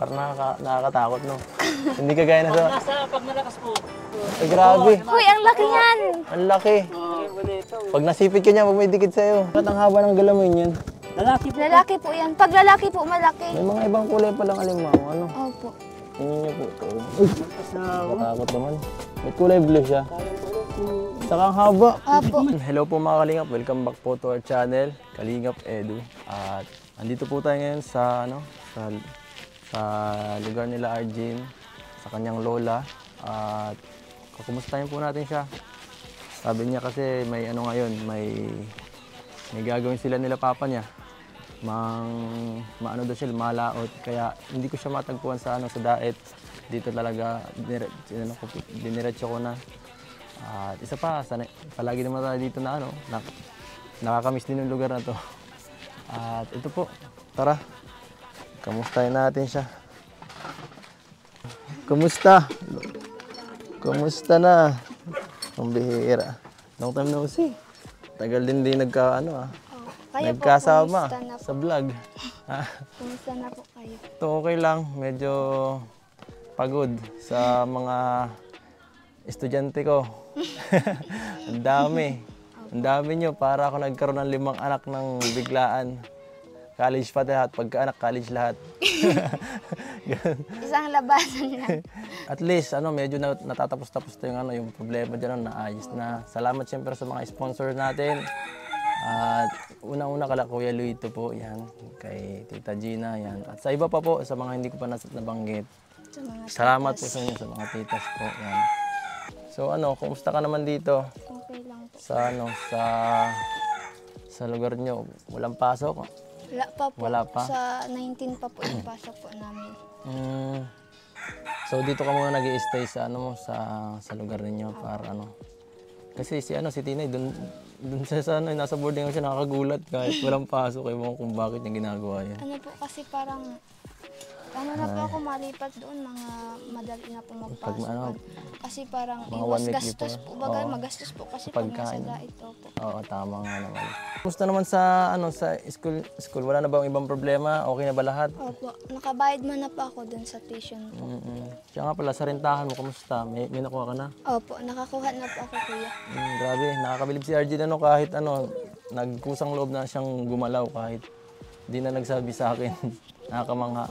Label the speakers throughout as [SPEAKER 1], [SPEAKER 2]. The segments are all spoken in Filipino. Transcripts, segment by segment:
[SPEAKER 1] Parang nakaka, nakakatakot, no? Hindi kagaya na sa...
[SPEAKER 2] Nasa pag malakas po.
[SPEAKER 1] Ay, grabe.
[SPEAKER 3] Uy, ang laki yan!
[SPEAKER 1] Ang laki. Pag nasipit ka niya, pag may dikit sa'yo. Ba't ang haba ng galamoy niyan?
[SPEAKER 2] Lalaki po.
[SPEAKER 3] Lalaki po yan. Pag lalaki po, malaki.
[SPEAKER 1] May mga ibang kulay palang alimango. Ano?
[SPEAKER 3] Opo.
[SPEAKER 1] Tingnan niyo po ito. Uy, Nakatakot naman. May kulay blue siya. Saka ang haba.
[SPEAKER 3] Opo.
[SPEAKER 1] Hello po mga Kalingap. Welcome back po to our channel, Kalingap Edu. At andito po tayo ngayon sa ano sa sa lugar nila Arjin, sa kanyang lola. At kukumustahin po natin siya. Sabi niya kasi may ano ngayon, may may gagawin sila nila papa niya. Mang maano daw siya, malaot. Kaya hindi ko siya matagpuan sa ano sa daet. Dito talaga ano, diniretso ko na. At isa pa, sana, palagi naman tayo dito na ano, na, nakakamiss din yung lugar na to. At ito po, tara, kamustahin natin siya. Kumusta? Kumusta na? Ang bihira. Long time no see. Tagal din din nagka, ano ah,
[SPEAKER 3] po,
[SPEAKER 1] nagkasama
[SPEAKER 3] po?
[SPEAKER 1] sa vlog.
[SPEAKER 3] Kumusta na po kayo?
[SPEAKER 1] ito okay lang, medyo pagod sa mga estudyante ko. Ang dami. Ang dami nyo. Para ako nagkaroon ng limang anak ng biglaan. College pa lahat. Pagka-anak, college lahat.
[SPEAKER 3] Isang labasan lang.
[SPEAKER 1] At least, ano, medyo na, natatapos-tapos na yung, ano, yung problema dyan, ano, naayos na. Salamat siyempre sa mga sponsor natin. At una-una kala Kuya Luito po, yan. Kay Tita Gina, yan. At sa iba pa po, sa mga hindi ko pa nabanggit.
[SPEAKER 3] Sa mga
[SPEAKER 1] Salamat po sa inyo, sa mga titas po, yan. So ano, kumusta ka naman dito
[SPEAKER 3] okay lang po.
[SPEAKER 1] sa ano, sa sa lugar nyo? Walang pasok?
[SPEAKER 3] Wala pa po.
[SPEAKER 1] Wala pa?
[SPEAKER 3] Sa 19 pa po yung pasok po namin.
[SPEAKER 1] Mm. So dito ka muna nag stay sa ano mo sa sa lugar ninyo para ano. Kasi si ano si Tinay doon doon sa, sa ano, nasa boarding house siya nakakagulat kahit walang pasok ko kung bakit niya ginagawa yan.
[SPEAKER 3] Ano po kasi parang ano na po ako malipat doon mga madali na po magpasok.
[SPEAKER 1] ano,
[SPEAKER 3] kasi parang
[SPEAKER 1] mga
[SPEAKER 3] iwas gastos
[SPEAKER 1] before.
[SPEAKER 3] po. Bagal magastos po kasi pag nasa dait po.
[SPEAKER 1] Oo, tama nga naman. Kumusta naman sa ano sa school school? Wala na bang ibang problema? Okay na ba lahat?
[SPEAKER 3] Opo, nakabayad man na po ako doon sa tuition po.
[SPEAKER 1] Mm-mm. Siya nga pala, sa rentahan mo, kumusta? May, may nakuha ka na?
[SPEAKER 3] Opo, nakakuha na po ako kuya.
[SPEAKER 1] Mm, grabe, nakakabilib si RJ ano, kahit ano, nagkusang loob na siyang gumalaw kahit di na nagsabi sa akin. Nakakamangha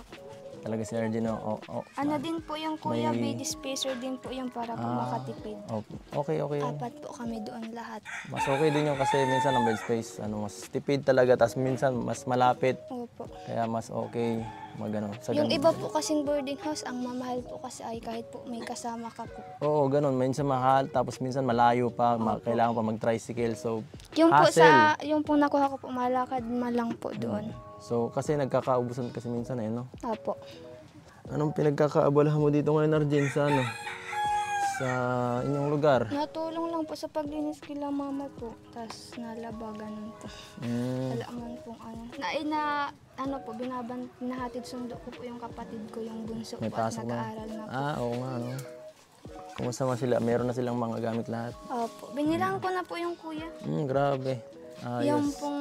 [SPEAKER 1] talaga si RJ no. Oh, oh,
[SPEAKER 3] Ano din po yung kuya,
[SPEAKER 1] May-
[SPEAKER 3] baby spacer din po yung para po
[SPEAKER 1] Ah.
[SPEAKER 3] makatipid.
[SPEAKER 1] oh, okay, okay.
[SPEAKER 3] Apat po kami doon lahat.
[SPEAKER 1] Mas okay din yun kasi minsan ang bed space, ano, mas tipid talaga, tapos minsan mas malapit.
[SPEAKER 3] Opo.
[SPEAKER 1] Kaya mas okay magano sa
[SPEAKER 3] Yung
[SPEAKER 1] ganun.
[SPEAKER 3] iba po kasing boarding house, ang mamahal po kasi ay kahit po may kasama ka po.
[SPEAKER 1] Oo, ganun. Minsan mahal, tapos minsan malayo pa, ma- kailangan pa mag-tricycle. So,
[SPEAKER 3] Yung po
[SPEAKER 1] hassle.
[SPEAKER 3] sa, yung po nakuha ko po, malakad man lang po doon.
[SPEAKER 1] So, kasi nagkakaubusan kasi minsan eh, no?
[SPEAKER 3] Opo.
[SPEAKER 1] Anong pinagkakaabalahan mo dito ngayon, Arjen, sa ano? Sa inyong lugar?
[SPEAKER 3] Natulong lang po sa paglinis kila mama po. Tapos nalaba, ganun po.
[SPEAKER 1] Mm,
[SPEAKER 3] Wala man pong ano. Na, eh, na ano po, binaban, nahatid sundo ko po yung kapatid ko, yung bunso
[SPEAKER 1] may
[SPEAKER 3] po at nag-aaral na po.
[SPEAKER 1] Ah, oo nga, no? Kumusta man sila? Meron na silang mga gamit lahat?
[SPEAKER 3] Opo. Binilang ko na po yung kuya.
[SPEAKER 1] Hmm, grabe. Ayos.
[SPEAKER 3] Yung pong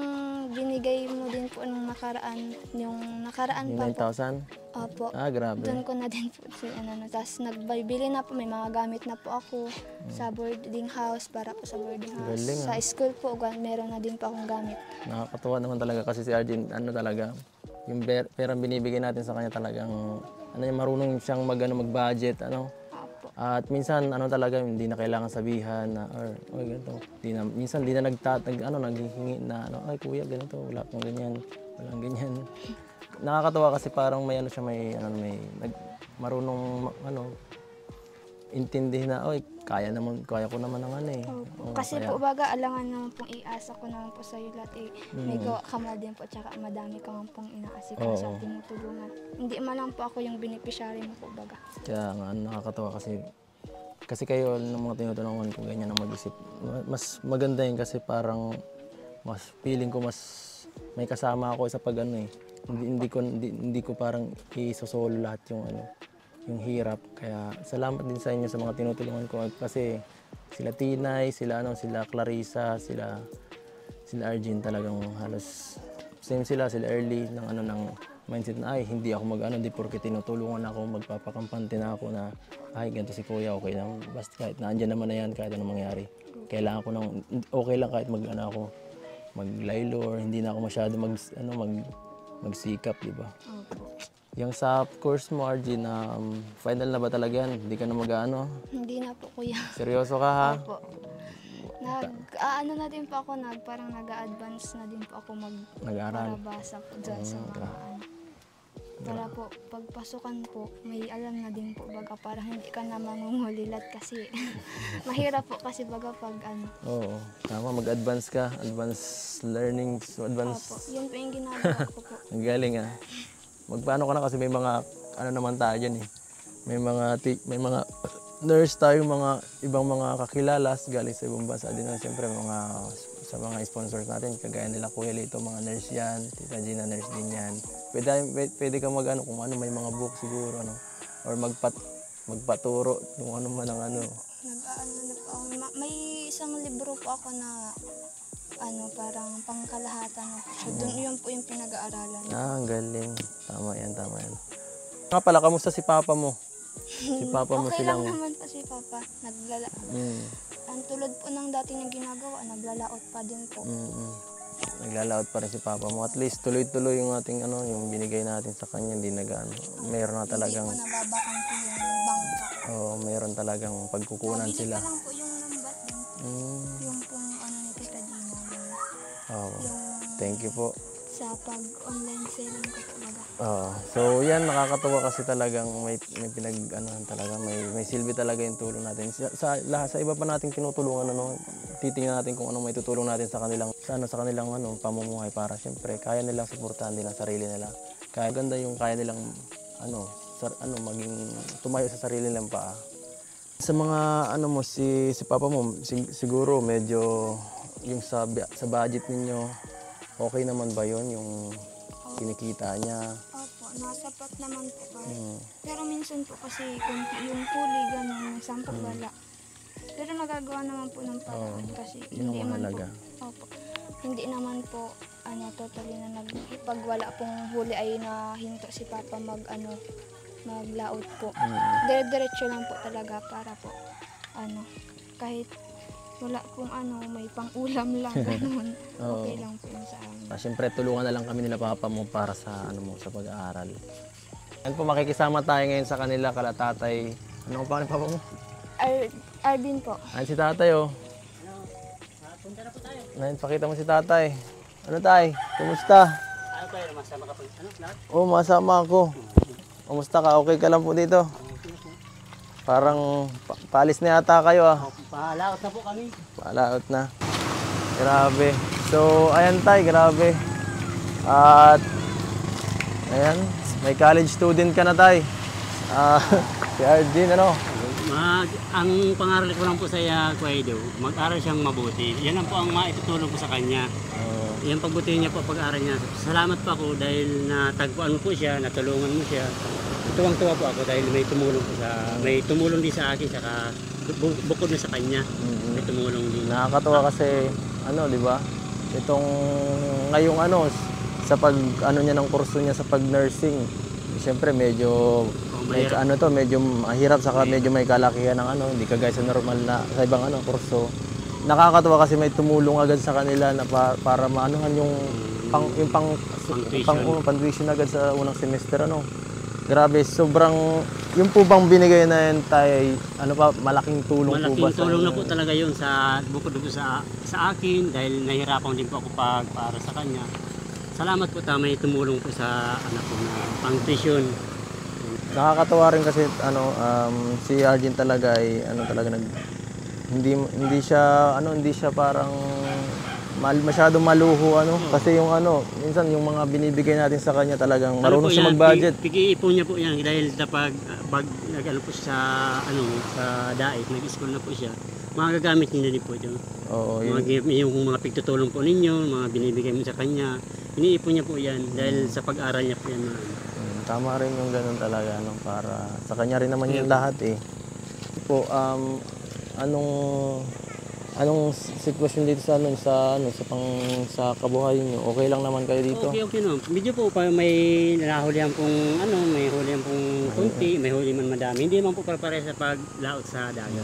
[SPEAKER 3] binigay mo din po nung nakaraan, yung nakaraan
[SPEAKER 1] Yung
[SPEAKER 3] pa po.
[SPEAKER 1] 9,000?
[SPEAKER 3] Opo.
[SPEAKER 1] Ah, grabe.
[SPEAKER 3] Doon ko na din po si ano, ano. Tapos nagbibili na po, may mga gamit na po ako sa boarding house, para po sa boarding house.
[SPEAKER 1] Galing,
[SPEAKER 3] sa school po, gan- meron na din po akong gamit.
[SPEAKER 1] Nakakatuwa naman talaga kasi si Arjen, ano talaga, yung ber- perang binibigay natin sa kanya talagang, ano yung marunong siyang mag, ano, mag-budget, ano. At minsan, ano talaga, hindi na kailangan sabihan na, or, oh, ganito. Di na, minsan, di na nagtat, nag, ano, naghihingi na, ano, ay kuya, ganito, wala pong ganyan, walang ganyan. Nakakatawa kasi parang may ano siya, may, ano, may, nag, marunong, ma- ano, intindihin na, oy, kaya naman, kaya ko naman ng ano eh. Oo,
[SPEAKER 3] Kasi
[SPEAKER 1] kaya-
[SPEAKER 3] po baga, alangan naman pong iasa ko naman po sa iyo lahat eh. May
[SPEAKER 1] Mm.
[SPEAKER 3] gawa ka man din po, tsaka madami ka man pong inaasikaso
[SPEAKER 1] Oo.
[SPEAKER 3] sa tinutulungan. Hindi man lang po ako yung beneficiary mo po baga.
[SPEAKER 1] Kaya nga, nakakatawa kasi kasi kayo ng mga tinutulungan ko ganyan ang mag-isip. Ma- Mas maganda yun kasi parang mas feeling ko mas may kasama ako sa pag ano eh. Hindi, hindi ko hindi, hindi ko parang isosolo lahat yung ano yung hirap. Kaya salamat din sa inyo sa mga tinutulungan ko kasi sila Tinay, sila ano, sila Clarissa, sila sila Arjun talagang halos same sila, sila early ng ano ng mindset na ay hindi ako mag ano, di porke tinutulungan ako, magpapakampante na ako na ay ganito si kuya, okay lang. Basta kahit naandyan naman na yan, kahit anong mangyari. Kailangan ko ng, okay lang kahit mag ano ako, maglaylo or hindi na ako masyado mag, ano, mag, magsikap, di ba?
[SPEAKER 3] Opo.
[SPEAKER 1] Yung sa course mo, RG, na um, final na ba talaga yan? Hindi ka na mag-ano?
[SPEAKER 3] Hindi na po kuya.
[SPEAKER 1] Seryoso ka ha?
[SPEAKER 3] Opo. Nag, ah, ano na din po ako, nag, parang nag-advance na din po ako mag
[SPEAKER 1] Nag-aaral?
[SPEAKER 3] parabasa po dyan sa mga ano. Para po, pagpasukan po, may alam na din po baga para hindi ka na mangungulilat kasi mahirap po kasi baga pag ano.
[SPEAKER 1] Oo. Tama, mag-advance ka. Advance learning, so advance
[SPEAKER 3] Opo, yun po yung ginagawa ko po.
[SPEAKER 1] Ang galing ah. Magpaano ka na kasi may mga ano naman tayo dyan eh. May mga may mga nurse tayo, mga ibang mga kakilala galing sa ibang bansa din. Siyempre mga sa mga sponsors natin, kagaya nila Kuya Lito, mga nurse yan, Tita Gina nurse din yan. Pwede, pwede, ka mag ano, kung ano, may mga book siguro, ano, or magpat, magpaturo, kung ano man ang ano.
[SPEAKER 3] Nag-ano na po May isang libro po ako na ano, parang pangkalahatan na po. siya. Doon yun po yung pinag-aaralan.
[SPEAKER 1] Ah, ang galing. Tama yan, tama yan. Nga pala, kamusta si Papa mo? Si Papa mo
[SPEAKER 3] okay lang
[SPEAKER 1] silang...
[SPEAKER 3] naman po si Papa. Naglala
[SPEAKER 1] Mm.
[SPEAKER 3] ang tulad po ng dati na ginagawa, naglalaot pa din po.
[SPEAKER 1] Mm-mm. Naglalaot pa rin si Papa mo. At least tuloy-tuloy yung ating ano, yung binigay natin sa kanya, hindi nag-ano. Mayroon na talagang,
[SPEAKER 3] Hindi po nababakang po yung bangka.
[SPEAKER 1] oh, mayroon talagang pagkukunan
[SPEAKER 3] Nabili
[SPEAKER 1] sila.
[SPEAKER 3] pa lang po yung lambat din.
[SPEAKER 1] Mm.
[SPEAKER 3] Yung pong
[SPEAKER 1] Oh,
[SPEAKER 3] yung
[SPEAKER 1] thank you po.
[SPEAKER 3] sa pag-online selling ko po baga.
[SPEAKER 1] Oh, so yan nakakatuwa kasi talagang may may pinag ano talaga may may silbi talaga yung tulong natin. Sa, sa lahat sa iba pa nating tinutulungan ano, titingnan natin kung ano may tutulong natin sa kanilang sa ano sa kanilang ano pamumuhay para siyempre kaya nilang suportahan din ang sarili nila. Kaya ganda yung kaya nilang ano sa, ano maging tumayo sa sarili nilang paa. Sa mga ano mo si si papa mo sig- siguro medyo yung sa sa budget ninyo okay naman ba yon yung kinikita niya?
[SPEAKER 3] Opo, nasapat naman po. Pero,
[SPEAKER 1] Mm.
[SPEAKER 3] pero minsan po kasi kung yung puli, gano'n, yung sampag wala. Pero nagagawa naman po ng paraan kasi
[SPEAKER 1] Mm. Yun ang
[SPEAKER 3] hindi man
[SPEAKER 1] mahalaga.
[SPEAKER 3] po, opo, hindi naman po ano totally na nag pag wala pong huli ay nahinto si Papa mag ano maglaot po.
[SPEAKER 1] Mm.
[SPEAKER 3] Dire-diretso lang po talaga para po ano kahit wala pong ano may pang-ulam lang ganun.
[SPEAKER 1] Oo.
[SPEAKER 3] okay lang po yun sa amin.
[SPEAKER 1] Ah, Siyempre, tulungan na lang kami nila papa mo para sa ano mo sa pag-aaral. Yan po, makikisama tayo ngayon sa kanila, kala tatay. Ano pa ni papa mo?
[SPEAKER 3] Ar- Arvin po.
[SPEAKER 1] Ayan si tatay, oh. Ayan, pakita mo si tatay. Ano tay? Kumusta?
[SPEAKER 2] Ano tayo, masama ka pa, ano, lahat?
[SPEAKER 1] Oo, oh, masama ako. Kumusta ka? Okay ka lang po dito? Parang pa- paalis na yata kayo ah.
[SPEAKER 2] Pahalaot na po kami.
[SPEAKER 1] Palaot na. Grabe. So, ayan tay, grabe. At, ayan, may college student ka na tay. Ah, si Arjun, ano?
[SPEAKER 2] Mag, ang pangaral ko lang po sa iya, Kuwaido, mag-aral siyang mabuti. Yan lang po ang maitutulong ko sa kanya.
[SPEAKER 1] Oh,
[SPEAKER 2] Yan pagbutihin niya po pag-aral niya. Salamat po ako dahil natagpuan mo po siya, natulungan mo siya. Tuwang-tuwa po ako dahil may tumulong po sa, may tumulong din sa akin, saka bu- bukod na sa kanya,
[SPEAKER 1] mm,
[SPEAKER 2] may tumulong din.
[SPEAKER 1] nakakatuwa kasi, ano, di ba? Itong, ngayong ano, sa pag, ano niya ng kurso niya sa pag-nursing, siyempre medyo,
[SPEAKER 2] Oh,
[SPEAKER 1] may, ano to, medyo mahirap, saka medyo may kalakihan ng ano, hindi kagaya sa normal na, sa ibang ano, kurso. Nakakatuwa kasi may tumulong agad sa kanila na pa, para maanuhan yung pang yung pang pang, oh, pang-tuition agad sa unang semester ano. Grabe, sobrang yung po bang binigay na yan tayo ay, ano pa malaking tulong po
[SPEAKER 2] Malaking
[SPEAKER 1] ba sa
[SPEAKER 2] tulong na po talaga yun sa bukod po sa sa akin dahil nahirapan din po ako pag para sa kanya. Salamat po ta may tumulong po sa anak ko na pang tuition.
[SPEAKER 1] Nakakatawa rin kasi ano um, si Arjun talaga ay ano talaga nag hindi hindi siya ano hindi siya parang mal, masyado maluho ano kasi yung ano minsan yung mga binibigay natin sa kanya talagang marunong siya mag-budget.
[SPEAKER 2] Pig-iipon niya po yan dahil kapag pag nag-ano po sa ano sa dait, nag-school na po siya. Magagamit niya din po ito.
[SPEAKER 1] Oo, yun.
[SPEAKER 2] Mga, yung mga pigtutulong po ninyo, mga binibigay mo sa kanya, iniipon niya po yan dahil sa pag-aral niya po yan. ano.
[SPEAKER 1] Mm, tama rin yung ganun talaga no para sa kanya rin naman yung lahat eh. Po um anong Anong sitwasyon dito sa ano sa ano sa pang sa kabuhayan niyo? Okay lang naman kayo dito?
[SPEAKER 2] Okay, okay no. Medyo po pa may nahulihan pong ano, may hulihan pong kunti, may huli man madami. Hindi naman po pare sa paglaot sa dagat.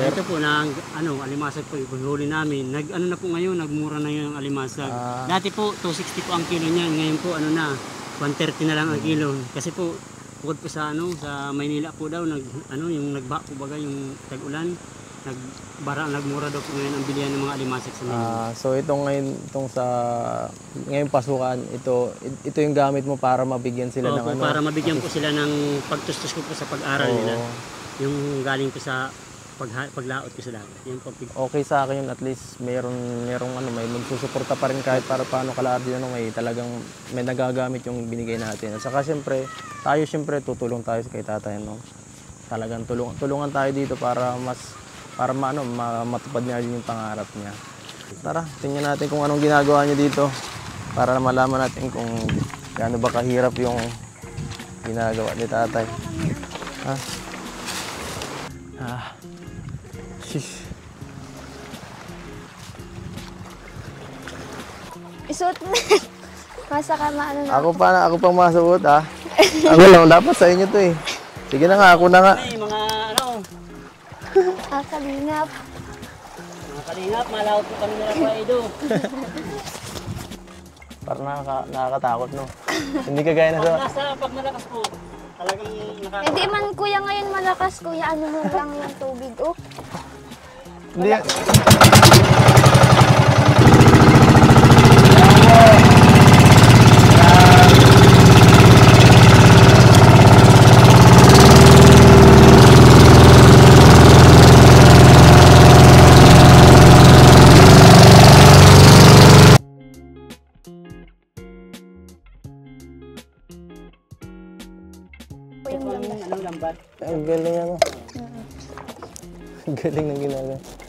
[SPEAKER 2] Ito po na ano, alimasag po yung huli namin. Nag ano na po ngayon, nagmura na yung alimasag.
[SPEAKER 1] Ah.
[SPEAKER 2] Dati po 260 po ang kilo niyan, ngayon po ano na 130 na lang ang kilo. Kasi po bukod po sa ano, sa Maynila po daw nag ano, yung nagba po baga yung tag-ulan, nagbara nagmura daw po ngayon ang bilihan ng mga alimasag sa Maynila.
[SPEAKER 1] Ah, so itong ngayon itong sa ngayong pasukan, ito ito yung gamit mo para mabigyan sila ng
[SPEAKER 2] Opo,
[SPEAKER 1] ano.
[SPEAKER 2] para mabigyan po sila ng pagtustos ko po sa pag-aral
[SPEAKER 1] Oo.
[SPEAKER 2] nila. Yung galing po sa pag paglaot ko sa dagat. Yung pag
[SPEAKER 1] Okay sa akin yun at least meron merong ano may magsusuporta pa rin kahit para paano kalahati ano may talagang may nagagamit yung binigay natin. At saka siyempre tayo siyempre tutulong tayo kay tatay no. Talagang tulong tulungan tayo dito para mas para maano ma, matupad niya yung pangarap niya. Tara, tingnan natin kung anong ginagawa niya dito para malaman natin kung gaano ba kahirap yung ginagawa ni tatay. Ha? Ah. Shish.
[SPEAKER 3] Isuot mo. Masa ka maano na.
[SPEAKER 1] Ako pa ako pang masuot ah. ako lang dapat sa inyo to eh. Sige na nga, ako na nga.
[SPEAKER 2] Ay, mga ano,
[SPEAKER 3] Ah, kalingap.
[SPEAKER 2] mga kalingap, malawot po kami nila po Edo.
[SPEAKER 1] Parang nakaka, nakakatakot no. Hindi kagaya na
[SPEAKER 2] Pag
[SPEAKER 1] sa...
[SPEAKER 2] nasa, pag malakas po, talagang naka...
[SPEAKER 3] Hindi man kuya ngayon malakas kuya. Ano mo lang yung tubig. Oh.
[SPEAKER 1] Hindi.
[SPEAKER 3] Po yung
[SPEAKER 2] Ang
[SPEAKER 1] galing ano. Ang galing ng ginagawa.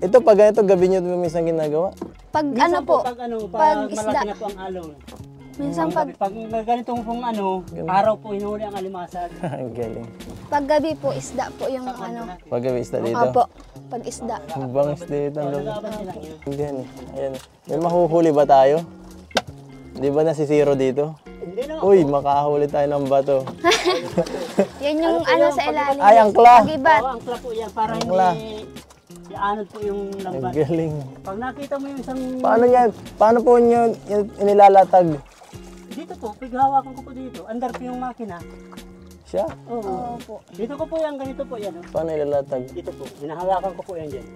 [SPEAKER 1] Ito pag ganito, gabi nyo minsan ginagawa.
[SPEAKER 3] Pag
[SPEAKER 2] Minsan
[SPEAKER 3] ano po,
[SPEAKER 2] Pag ano, pag,
[SPEAKER 3] pag
[SPEAKER 2] malaki
[SPEAKER 3] isda.
[SPEAKER 2] na po ang alon.
[SPEAKER 3] minsan
[SPEAKER 2] Pag,
[SPEAKER 3] pag,
[SPEAKER 2] pag ganitong pong ano, araw po hinuli ang alimasag.
[SPEAKER 1] Ang galing.
[SPEAKER 3] pag gabi po, isda po yung ano.
[SPEAKER 1] Pag gabi isda dito.
[SPEAKER 3] Opo, pag isda.
[SPEAKER 1] Ang bangis dito. Hindi yan eh. Ayan. May mahuhuli ba tayo? Di ba na si Zero dito? Uy, makahuli tayo ng bato.
[SPEAKER 3] Yan yung ano sa ilalim.
[SPEAKER 1] Ay, angkla!
[SPEAKER 3] Pag-ibat.
[SPEAKER 2] Oo, ang klap po yan para
[SPEAKER 1] Angkla.
[SPEAKER 2] hindi ianod po yung
[SPEAKER 1] Ang
[SPEAKER 2] lambat.
[SPEAKER 1] galing.
[SPEAKER 2] Pag nakita mo yung isang
[SPEAKER 1] Paano yan? Paano po nyo in- inilalatag?
[SPEAKER 2] dito po, pighawakan ko po dito. Andar po yung makina.
[SPEAKER 1] Siya?
[SPEAKER 2] Oo.
[SPEAKER 3] Opo.
[SPEAKER 2] Dito ko po yan, ganito po yan. oh.
[SPEAKER 1] Paano ilalatag?
[SPEAKER 2] Dito po, hinahawakan ko po yan dyan.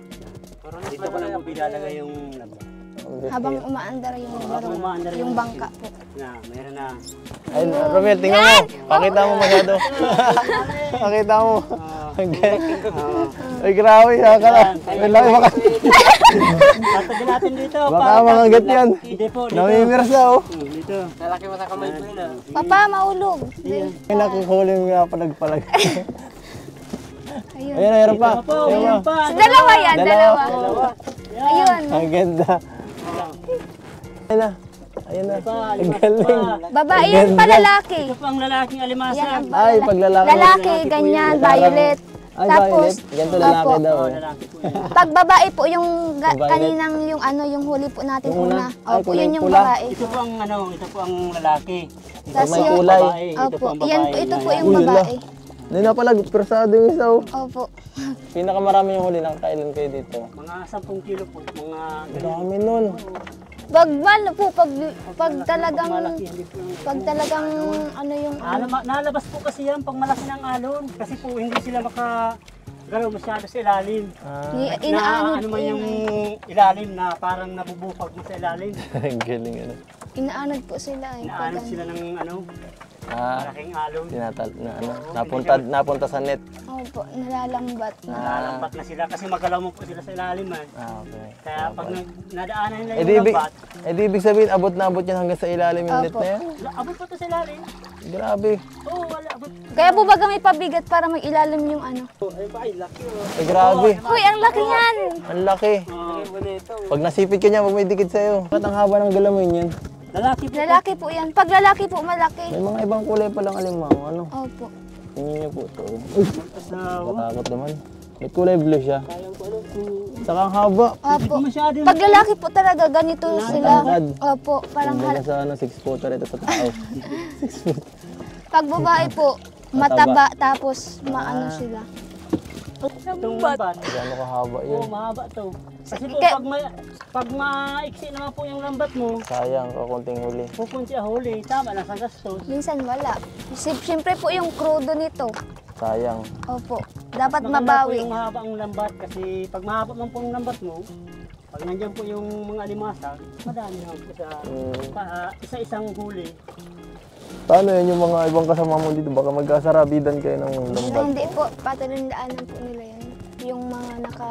[SPEAKER 2] Dito ko lang po bilalagay yung lambat.
[SPEAKER 3] Habang umaandar yung baro,
[SPEAKER 2] umaandar
[SPEAKER 3] yung
[SPEAKER 2] yung-
[SPEAKER 3] bangka po.
[SPEAKER 2] Na, mayroon na.
[SPEAKER 1] Ay, Romel, tingnan mo. Pakita mo masyado. Pakita mo. Ang
[SPEAKER 2] ah.
[SPEAKER 1] Ay, grabe. Haka na. May laki baka.
[SPEAKER 2] Tatagin natin dito.
[SPEAKER 1] Baka makagat yan.
[SPEAKER 2] Hindi po, dito.
[SPEAKER 1] Namimirsa oh.
[SPEAKER 2] Hmm, Dito. Lalaki mo sa kamay po yun ah.
[SPEAKER 3] Papa, maulog.
[SPEAKER 1] May nakuhuli mo nga palag-palag.
[SPEAKER 3] Ayun.
[SPEAKER 1] Ayun, mayroon pa. Ayun pa.
[SPEAKER 3] Dalawa yan,
[SPEAKER 1] Dalawa.
[SPEAKER 3] dalawa. Ayun.
[SPEAKER 1] Ang ganda. Ayun na. Ayun na. Ang galing.
[SPEAKER 3] Babae yan pa lalaki.
[SPEAKER 2] Ito po ang lalaking
[SPEAKER 3] Yan
[SPEAKER 2] alimasa.
[SPEAKER 3] ang
[SPEAKER 1] Ay, pag lalaki.
[SPEAKER 3] Lalaki, ganyan, violet.
[SPEAKER 1] Ay,
[SPEAKER 3] Tapos,
[SPEAKER 1] violet. Ganito lalaki
[SPEAKER 3] opo.
[SPEAKER 1] daw.
[SPEAKER 2] Oo,
[SPEAKER 1] oh.
[SPEAKER 2] lalaki po yan.
[SPEAKER 3] Pag babae po yung ga-
[SPEAKER 1] Violet.
[SPEAKER 3] kaninang yung ano yung huli po natin
[SPEAKER 1] Yung una?
[SPEAKER 3] una.
[SPEAKER 1] Ay,
[SPEAKER 3] Opo,
[SPEAKER 1] kulay
[SPEAKER 3] yun yung
[SPEAKER 1] pula.
[SPEAKER 3] babae.
[SPEAKER 2] Ito po ang ano, ito po ang lalaki. Ito
[SPEAKER 3] Tas
[SPEAKER 2] po ang
[SPEAKER 3] yung-
[SPEAKER 1] kulay.
[SPEAKER 2] babae, Ito po
[SPEAKER 3] Opo,
[SPEAKER 2] ang
[SPEAKER 3] yan
[SPEAKER 2] babae.
[SPEAKER 3] po, ito po
[SPEAKER 2] Yan.
[SPEAKER 3] yung
[SPEAKER 1] Uy,
[SPEAKER 3] babae.
[SPEAKER 1] Hindi na pala, persado yung isa oh.
[SPEAKER 3] Opo.
[SPEAKER 1] Pinakamarami yung huli ng kailan kayo dito.
[SPEAKER 2] Mga 10 kilo po. Mga
[SPEAKER 1] Ang dami nun.
[SPEAKER 3] Pag mal po, pag, pag talagang, pag talagang ano yung,
[SPEAKER 2] Nalama, nalabas po kasi yan pag malaki ng alon. Kasi po hindi sila maka galaw masyado sa ilalim.
[SPEAKER 1] Ah,
[SPEAKER 2] Na
[SPEAKER 3] inaanod
[SPEAKER 2] ano man
[SPEAKER 3] yun.
[SPEAKER 2] yung ilalim na parang nabubukag mo sa ilalim.
[SPEAKER 1] ang galing ano.
[SPEAKER 3] Inaanod po sila eh.
[SPEAKER 2] Inaanod
[SPEAKER 3] ano.
[SPEAKER 2] sila ng ano,
[SPEAKER 1] Ah,
[SPEAKER 2] malaking alon.
[SPEAKER 1] tinatal, na, ano, napunta, napunta sa net.
[SPEAKER 3] Opo, nalalambat. Na.
[SPEAKER 2] Nalalambat na sila kasi magalaw mo po sila sa ilalim man.
[SPEAKER 1] Ah, okay.
[SPEAKER 2] Kaya pag nag, nadaanan nila
[SPEAKER 1] Eh
[SPEAKER 2] yung
[SPEAKER 1] ibig,
[SPEAKER 2] lambat,
[SPEAKER 1] eh di ibig sabihin, abot na abot yan hanggang sa ilalim yung net
[SPEAKER 3] Opo.
[SPEAKER 1] na yan.
[SPEAKER 2] la- abot pa to sa ilalim.
[SPEAKER 1] Grabe.
[SPEAKER 2] Oo, wala abot.
[SPEAKER 3] Kaya po baga may pabigat para mag-ilalim yung ano.
[SPEAKER 2] Ay ba, ay laki oh.
[SPEAKER 1] Eh grabe.
[SPEAKER 3] Uy, ang laki yan!
[SPEAKER 1] Ang laki.
[SPEAKER 2] Oh, bonito.
[SPEAKER 1] Pag nasipit ka niya, pag may dikit sa'yo. Ba't ang haba ng galamin yan?
[SPEAKER 2] Lalaki po.
[SPEAKER 3] Lalaki po yan. Pag lalaki po, malaki.
[SPEAKER 1] May mga ibang kulay palang alimango. Ano?
[SPEAKER 3] Opo.
[SPEAKER 1] Tingnan niyo po ito. Uy,
[SPEAKER 2] Sa
[SPEAKER 1] katakot naman. May kulay blue siya.
[SPEAKER 2] Ano,
[SPEAKER 1] Saka ang haba.
[SPEAKER 3] Opo. Pag lalaki po talaga, ganito sila.
[SPEAKER 1] Tangkad.
[SPEAKER 3] Opo, parang
[SPEAKER 1] Kumbaga
[SPEAKER 3] hal-
[SPEAKER 1] sa ano, 6 footer ito sa tao.
[SPEAKER 3] Pag babae po, mataba, tapos maano sila.
[SPEAKER 2] Itong lambat.
[SPEAKER 1] Gano'n kahaba
[SPEAKER 2] Oo,
[SPEAKER 1] yun.
[SPEAKER 2] mahaba to. Kasi po, pag, ma pag maiksi naman po yung lambat mo,
[SPEAKER 1] Sayang, kakunting huli.
[SPEAKER 2] pupunti siya huli, tama lang sa gastos.
[SPEAKER 3] Minsan wala. Si- Siyempre po yung krudo nito.
[SPEAKER 1] Sayang.
[SPEAKER 3] Opo, dapat
[SPEAKER 2] Maganda po
[SPEAKER 3] mabawi.
[SPEAKER 2] yung mahaba ang lambat kasi pag mahaba man po ang lambat mo, pag nandyan po yung mga alimasag, madami naman po sa
[SPEAKER 1] Mm.
[SPEAKER 2] pa, isa-isang huli.
[SPEAKER 1] Paano yun yung mga ibang kasama mo dito? Baka magkasarabidan kayo ng
[SPEAKER 3] Ay,
[SPEAKER 1] lambat.
[SPEAKER 3] hindi po, patalindaanan po nila yan. Yung mga naka,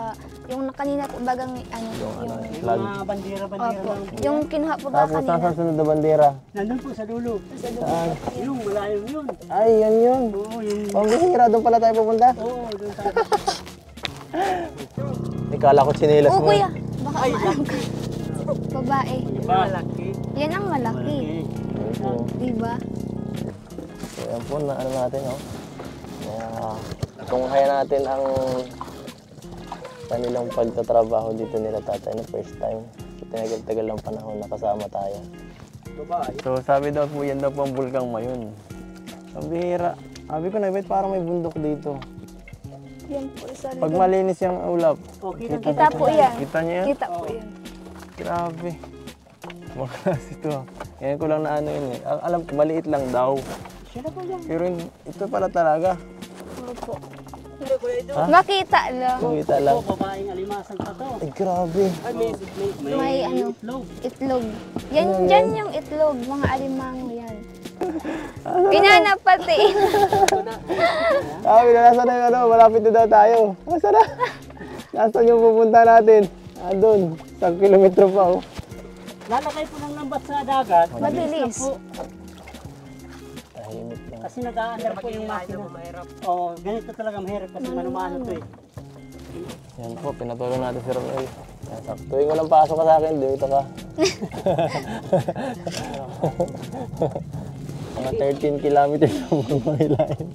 [SPEAKER 3] yung kanina po bagang ano,
[SPEAKER 1] Yung ano,
[SPEAKER 3] yung,
[SPEAKER 2] Yung
[SPEAKER 1] flag.
[SPEAKER 2] mga bandera-bandera
[SPEAKER 3] opo,
[SPEAKER 2] lang po.
[SPEAKER 3] yung kinuha po ba
[SPEAKER 1] Tapos
[SPEAKER 3] kanina?
[SPEAKER 1] nasa sunod na bandera.
[SPEAKER 2] Nandun po sa dulo.
[SPEAKER 1] Saan?
[SPEAKER 2] Yung malayo yun.
[SPEAKER 1] Ay, yan yun.
[SPEAKER 2] Oo, yung...
[SPEAKER 1] Pambihira, doon pala tayo pupunta.
[SPEAKER 2] Oo, doon sa...
[SPEAKER 1] Ikala ko chinelas
[SPEAKER 3] Oo
[SPEAKER 1] mo.
[SPEAKER 3] kuya, baka
[SPEAKER 2] Ay,
[SPEAKER 3] maalam
[SPEAKER 2] laki.
[SPEAKER 3] babae.
[SPEAKER 2] Malaki.
[SPEAKER 3] Yan ang malaki.
[SPEAKER 1] Po.
[SPEAKER 3] Diba?
[SPEAKER 1] Po na ano natin, oh. Kaya, tunghayan natin ang kanilang pagtatrabaho dito nila tatay na first time. So, tinagal-tagal ng panahon na kasama tayo. So, sabi daw po, yan daw po ang bulkang mayon. Ang bihira. Sabi ko na, parang may bundok dito?
[SPEAKER 3] Yan po, isa rin.
[SPEAKER 1] Pag malinis yung ulap,
[SPEAKER 2] O, kita
[SPEAKER 3] Kita po yan.
[SPEAKER 1] kita niyo yan?
[SPEAKER 3] Kita po yan.
[SPEAKER 1] Grabe. Makas ito. Ngayon ko lang na ano yun eh. Al- Alam ko, maliit lang daw.
[SPEAKER 2] Siya na po yan.
[SPEAKER 1] Pero ito pala talaga.
[SPEAKER 3] Opo.
[SPEAKER 2] Hindi ko ito.
[SPEAKER 3] Makita lang.
[SPEAKER 1] Kumita lang.
[SPEAKER 2] Ito, babaeng alimasag pa to.
[SPEAKER 1] Ay, grabe.
[SPEAKER 2] Ay, may, may,
[SPEAKER 3] May ano.
[SPEAKER 2] itlog.
[SPEAKER 3] Itlog. Yan, dyan yung itlog. Mga alimango yan. Pinanap pati.
[SPEAKER 1] Sabi na, nasa na yung ano, malapit na daw tayo. Nasa na? Nasaan yung pupunta natin? Ah, doon. Isang kilometro pa, oh.
[SPEAKER 2] Lalakay po ng lambat sa dagat.
[SPEAKER 3] Mabilis.
[SPEAKER 2] po.
[SPEAKER 1] Tahimik lang.
[SPEAKER 2] Kasi nag-aandar po yung makina. Oo, ganito talaga mahirap kasi manumano to eh.
[SPEAKER 1] Yan po, pinatulong natin si Romel. Tuwing walang pasok ka sa akin, dito ka. Mga 13 kilometers ang bumahilain.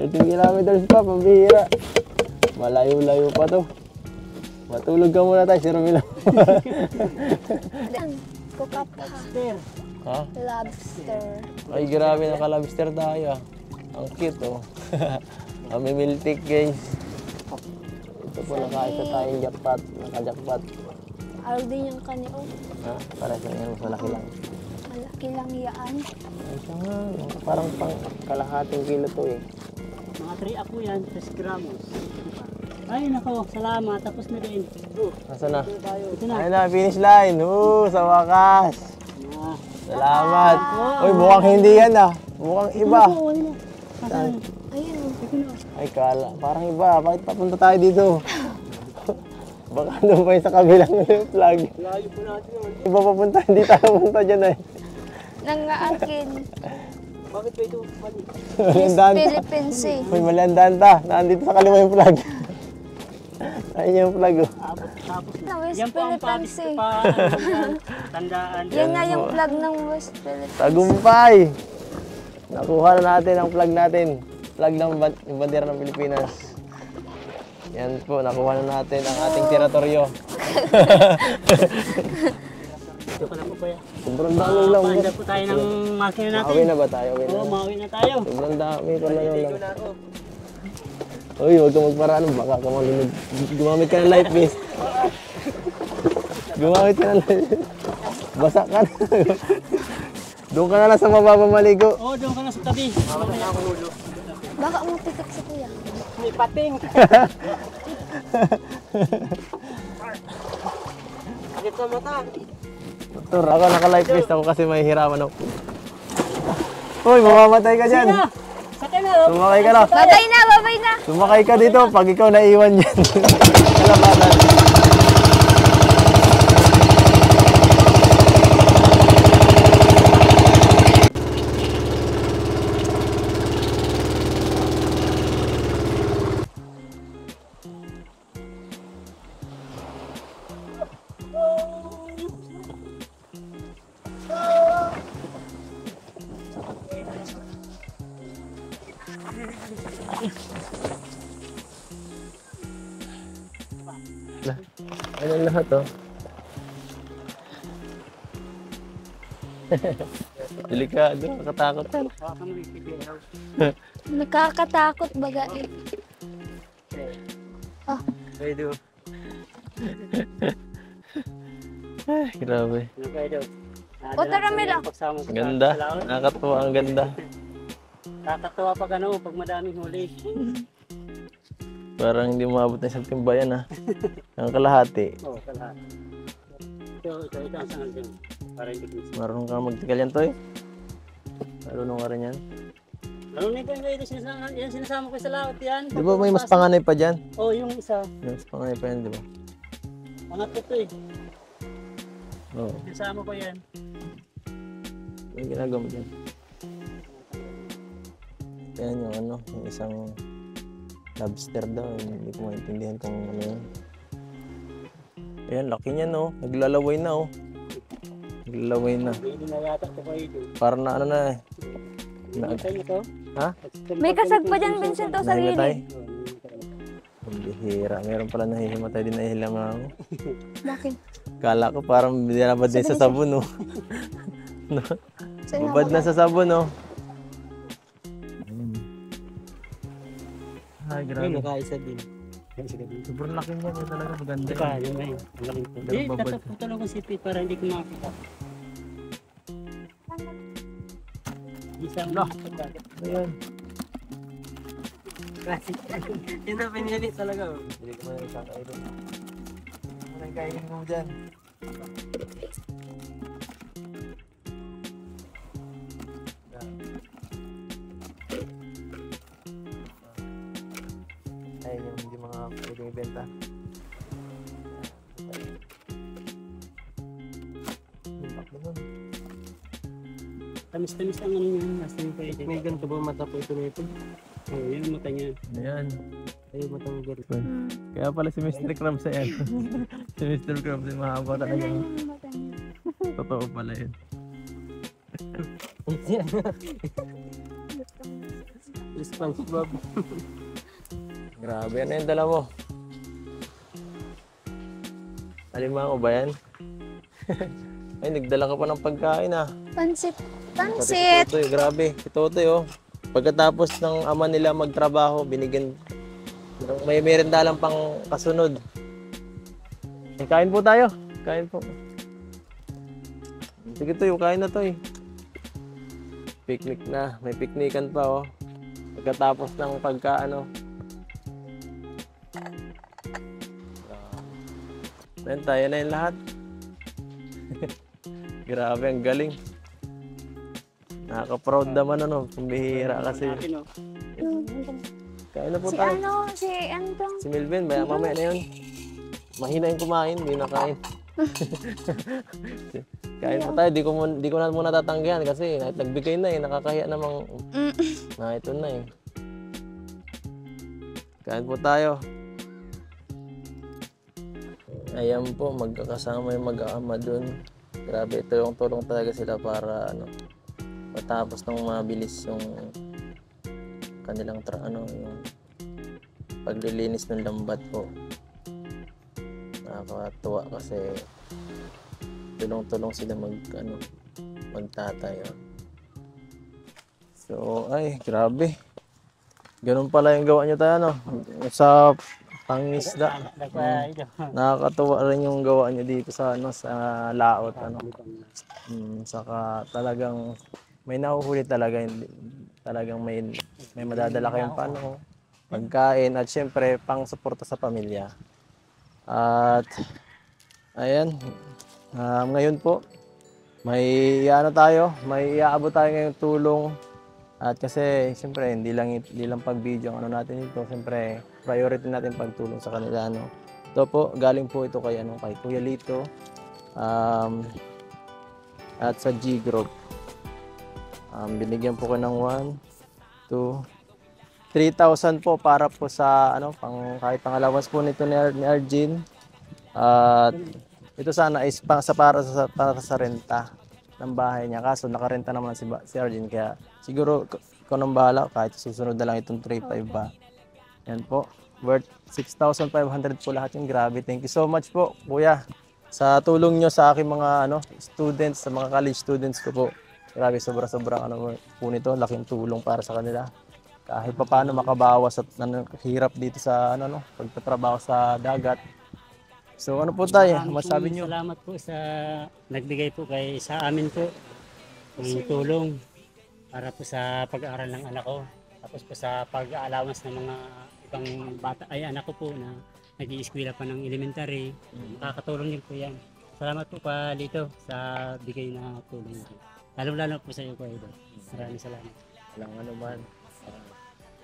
[SPEAKER 1] 13 kilometers pa, pambihira. Malayo-layo pa to. Matulog ka muna tayo, si Romel.
[SPEAKER 3] Kukapa.
[SPEAKER 2] There.
[SPEAKER 1] Ha?
[SPEAKER 3] Lobster.
[SPEAKER 1] Ay, grabe, nakalabster tayo. ah. Ang cute, oh. Kami miltik, guys. Ito po, nakaisa tayong jackpot. Naka-jackpot.
[SPEAKER 3] Araw din yung kani. Oh,
[SPEAKER 1] Ha? Para sa inyo, malaki lang.
[SPEAKER 3] malaki lang yan.
[SPEAKER 1] Ay, siya nga. Parang pang kalahating kilo to eh.
[SPEAKER 2] Mga 3 ako yan, 3 gramos. Ay nako, salamat. Tapos na rin.
[SPEAKER 1] Nasaan na?
[SPEAKER 2] ito na.
[SPEAKER 1] Ayun na, finish line. Oo, sa wakas. Salamat. Uy, mukhang hindi yan ah. Mukhang iba.
[SPEAKER 2] Asan?
[SPEAKER 3] Ayun. oh.
[SPEAKER 1] Ay, kala. Parang iba. Bakit papunta tayo dito? Baka doon pa yung sa kabilang flag.
[SPEAKER 2] Layo po natin yun.
[SPEAKER 1] Iba papunta, hindi tayo punta dyan eh.
[SPEAKER 3] Nangaakin.
[SPEAKER 2] Bakit ba ito?
[SPEAKER 1] Ta.
[SPEAKER 3] Philippines eh.
[SPEAKER 1] Uy, malandaan ta. Nandito sa kaliwa yung flag. Ayun yung flag oh.
[SPEAKER 2] Abot
[SPEAKER 3] West
[SPEAKER 2] Yan po ang
[SPEAKER 3] Philippines
[SPEAKER 2] pabis
[SPEAKER 3] eh.
[SPEAKER 2] pa. yan. Tandaan.
[SPEAKER 3] Yan nga yung flag ng West Philippines.
[SPEAKER 1] Tagumpay! Nakuha na natin ang flag natin. Flag ng ban- yung bandera ng Pilipinas. Yan po, nakuha na natin ang ating teritoryo.
[SPEAKER 2] Ito po yan?
[SPEAKER 1] Sobrang dami lang.
[SPEAKER 2] Paanda po tayo ng makina natin.
[SPEAKER 1] Mauwi na ba tayo? Uwi
[SPEAKER 2] Oo,
[SPEAKER 1] na.
[SPEAKER 2] mauwi na tayo.
[SPEAKER 1] Sobrang dami ko na lang. Uy, huwag kang magparaan. Baka ka malunod. Gumamit ka ng life vest. Gumamit ka ng life vest. Basa ka na. Doon ka na lang sa mababa maligo.
[SPEAKER 2] Oo, doon ka na sa tabi. Mamaya ako hulo.
[SPEAKER 3] Baka mo pitik si kuya.
[SPEAKER 2] May pating. Sakit sa mata.
[SPEAKER 1] Doktor, ako naka-life vest ako kasi may hiraman ako. Uy, mamamatay ka dyan.
[SPEAKER 2] Na! Sakay na!
[SPEAKER 1] Sumakay ka na.
[SPEAKER 3] Babay na, babay na.
[SPEAKER 1] Sumakay ka dito pag ikaw naiwan dyan. Kalapatan. Delikado, nakatakot.
[SPEAKER 3] Nakakatakot baga eh.
[SPEAKER 1] Pwede Ay, grabe.
[SPEAKER 2] Ano kayo daw?
[SPEAKER 3] O, tara, Mila.
[SPEAKER 2] Pagsama ko sa-
[SPEAKER 1] Ganda. Nakakatuwa ang ganda.
[SPEAKER 2] Kakatuwa pag ano, pag madaming huli.
[SPEAKER 1] Parang hindi umabot na isang timbayan ah. Ang kalahati.
[SPEAKER 2] Oo, oh, kalahat. Ito, ito, ito ang sangal din. Para hindi
[SPEAKER 1] Marunong ka magtigal yan, Toy? Marunong ka rin yan?
[SPEAKER 2] Ano na ito yung yan sinasama, yan sinasama ko sa laot yan.
[SPEAKER 1] Di ba may mas panganay pa dyan?
[SPEAKER 2] Oo, oh, yung isa.
[SPEAKER 1] May mas panganay pa yan, di ba?
[SPEAKER 2] Pangat ko to eh.
[SPEAKER 1] Oo.
[SPEAKER 2] Sinasama ko yan.
[SPEAKER 1] May ginagawa mo dyan. Yan yung ano, yung isang lobster daw. Hindi ko maintindihan kung ano yun. Ayan, laki niya no. Naglalaway na oh. Naglalaway na.
[SPEAKER 2] Hindi na yata ko kayo doon.
[SPEAKER 1] Parang na ano na eh. Na-? Ha?
[SPEAKER 3] May kasag pa dyan, Vincent, o, sa
[SPEAKER 1] Nahimatay?
[SPEAKER 3] gilid.
[SPEAKER 1] Ang bihira. Meron pala nahihimatay din na ihilang ako.
[SPEAKER 3] Bakit?
[SPEAKER 1] Kala ko parang binabad din sa sabon no? Babad
[SPEAKER 3] ba?
[SPEAKER 1] na sa sabon oh. Ay,
[SPEAKER 2] Ay,
[SPEAKER 1] grabe.
[SPEAKER 2] nakaisa din. Yan sila din.
[SPEAKER 1] Sobrang laki niya yun talaga. Maganda.
[SPEAKER 2] Di ba, yun na yun. Ang galing ko. Di,
[SPEAKER 1] Nagbabad.
[SPEAKER 2] tataputulog ang sipit para hindi ko makakita. Isang pagkakit.
[SPEAKER 1] Ayan.
[SPEAKER 2] Kasi, yun ang pinili talaga. oh.
[SPEAKER 1] Hindi ko na kakainin. Anong kainin mo dyan? Mga pwedeng ibenta. Ang laki nun.
[SPEAKER 2] Tamis-tamis ang ano yun. Nasa yung pwede.
[SPEAKER 4] May ganito ba mata po ito nito?
[SPEAKER 2] Oo, yun ang mata niya.
[SPEAKER 1] Ayan.
[SPEAKER 4] Ay, matang ganito.
[SPEAKER 3] Hmm.
[SPEAKER 1] Kaya pala si Mr. Krabs yan. si Mr. Krabs ay mahaba talaga.
[SPEAKER 3] yung mata.
[SPEAKER 1] Totoo pala yun.
[SPEAKER 4] SpongeBob.
[SPEAKER 1] Grabe, ano yung dala mo? Alimango ba yan? Ay, nagdala ka pa ng pagkain ah.
[SPEAKER 3] Pansit. Pansit.
[SPEAKER 1] Totoy, grabe. Si Totoy oh. Pagkatapos ng ama nila magtrabaho, binigyan may merenda lang pang kasunod. Eh, kain po tayo. Kain po. Sige Toy, kain na Toy. Picnic na. May piknikan pa oh. Pagkatapos ng pagka ano. Ayan, tayo na yung lahat. Grabe, ang galing. Nakaka-proud naman ano, kumbihira kasi. Kain na po
[SPEAKER 3] Si
[SPEAKER 1] tayo.
[SPEAKER 3] ano, si ano to?
[SPEAKER 1] Si Melvin, maya mamaya na yun. Mahina yung kumain, hindi na kain. po tayo, di ko, mun- di ko na muna tatanggihan kasi kahit nagbigay na eh, nakakahiya namang
[SPEAKER 3] Mm.
[SPEAKER 1] na ito na eh. Kain po tayo. Ayan po, magkakasama yung mag-aama dun. Grabe, ito yung tulong talaga sila para ano, matapos ng mabilis yung kanilang tra ano, yung paglilinis ng lambat po. Nakakatuwa kasi tulong-tulong sila mag ano, magtatay. oh. So, ay, grabe. Ganun pala yung gawa nyo tayo, no? Sa pangisda.
[SPEAKER 2] Ito.
[SPEAKER 1] Nakakatuwa rin yung gawa nyo dito sa, ano, sa laot, ano. Mm, saka talagang may nahuhuli talaga. Hindi, talagang may, may madadala kayong paano, pagkain, at syempre, pang suporta sa pamilya. At, ayan, ah, ngayon po, may ano tayo, may iaabot tayo ngayong tulong at kasi siyempre hindi lang hindi lang pag-video ang ano natin ito, siyempre priority natin pagtulong sa kanila ano. Ito po, galing po ito kay ano kay Kuya Lito. Um, at sa G Group. Um, binigyan po ko ng 1 2 3,000 po para po sa ano pang kahit pang allowance po nito ni, ni Arjin. At ito sana is pang sa para sa para sa renta ng bahay niya. Kaso nakarenta naman si, si Arjun kaya siguro k- ikaw nang bahala kahit susunod na lang itong 3.5 ba. Yan po. Worth 6,500 po lahat yung grabe. Thank you so much po, kuya. Sa tulong nyo sa aking mga ano, students, sa mga college students ko po. Grabe, sobra-sobrang ano po nito. Laking tulong para sa kanila. Kahit pa paano makabawas at ano, hirap dito sa ano, no, pagtatrabaho sa dagat. So ano po tayo, masabi nyo?
[SPEAKER 2] Salamat po sa nagbigay po kay sa amin po ng tulong para po sa pag-aaral ng anak ko. Tapos po sa pag-allowance ng mga ibang bata ay anak ko po na nag-iiskwela pa ng elementary. Nakakatulong din po yan. Salamat po pa dito sa bigay na tulong. Lalo-lalo po sa iyo po, Idol. Maraming salamat.
[SPEAKER 1] Walang ano man.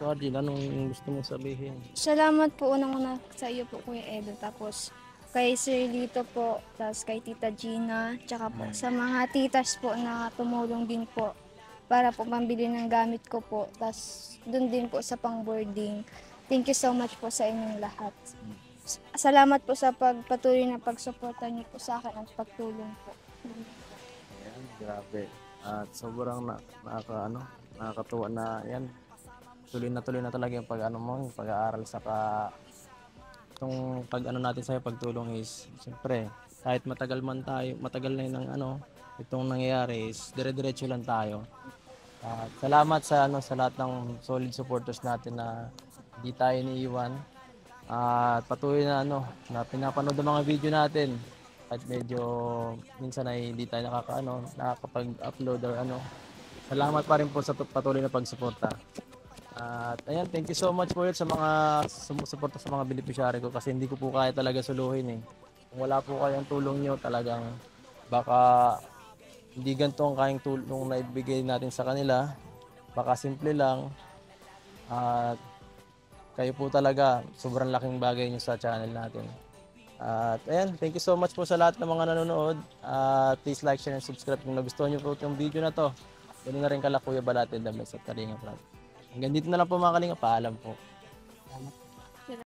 [SPEAKER 1] So, Adin, anong gusto mong sabihin?
[SPEAKER 3] Salamat po unang-una sa iyo po Kuya Edo. Tapos kay Sir Lito po, tapos kay Tita Gina, tsaka po sa mga titas po na tumulong din po para po pambili ng gamit ko po. Tapos doon din po sa pang-boarding. Thank you so much po sa inyong lahat. Salamat po sa pagpatuloy na pagsuporta niyo po sa akin at pagtulong po.
[SPEAKER 1] Ayan, grabe. At sobrang na, nakaka, ano, nakakatuwa na yan. Tuloy na tuloy na talaga yung pag ano mo, yung pag-aaral sa ka itong pag ano natin sa'yo pagtulong is siyempre kahit matagal man tayo, matagal na yun ng ano, itong nangyayari is dire-diretso lang tayo. At salamat sa ano sa lahat ng solid supporters natin na hindi tayo iniiwan. At patuloy na ano, na pinapanood ang mga video natin at medyo minsan ay hindi tayo nakakaano, nakakapag-upload or ano. Salamat pa rin po sa patuloy na pagsuporta. At ayan, thank you so much po yun sa mga sumusuporta sa mga beneficiary ko kasi hindi ko po kaya talaga suluhin eh. Kung wala po kayong tulong nyo, talagang baka hindi ganito ang kayang tulong na ibigay natin sa kanila. Baka simple lang. At kayo po talaga, sobrang laking bagay nyo sa channel natin. At ayan, thank you so much po sa lahat ng mga nanonood. At please like, share, and subscribe kung nagustuhan nyo po itong video na to. Ganun na rin kala Kuya Balate Dames at Kalinga Vlog. Hanggang dito na lang po mga Kalinga. Paalam po.
[SPEAKER 2] Salamat